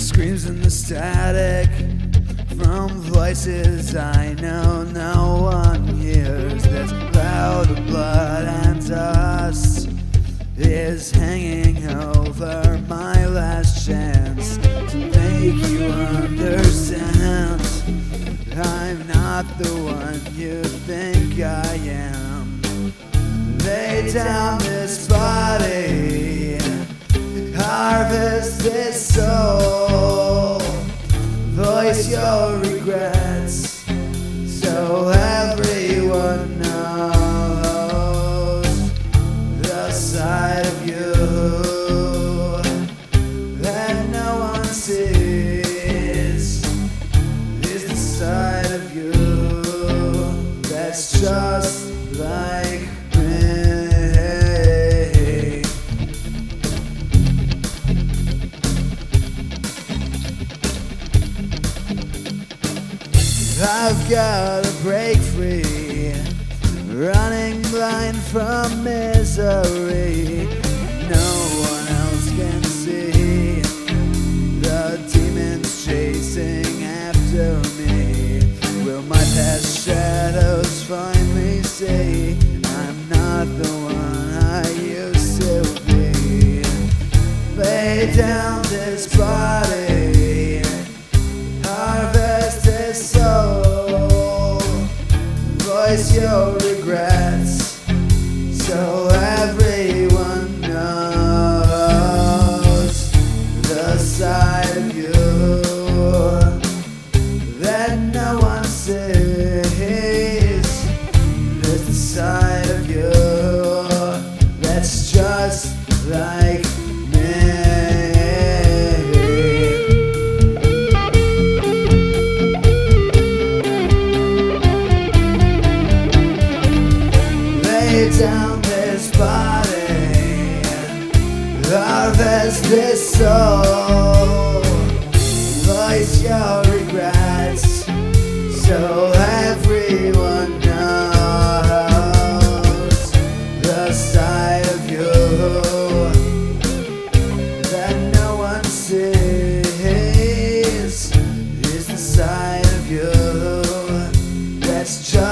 screams in the static from voices I know no one hears. This cloud of blood and dust is hanging over my last chance to make you understand. I'm not the one you think I am. Lay down this body, harvest this soul, voice your regrets I've got to break free, running blind from misery. No one else can see the demons chasing after me. Will my past shadows finally say I'm not the one I used to be? Lay down voice your regrets so everyone knows the side of you down this body, harvest this soul, voice your regrets, so everyone knows the side of you that no one sees is the side of you that's just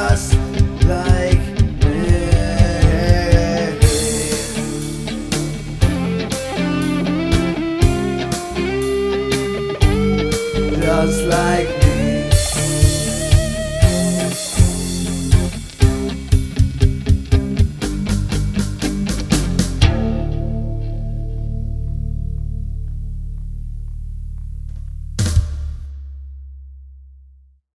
was like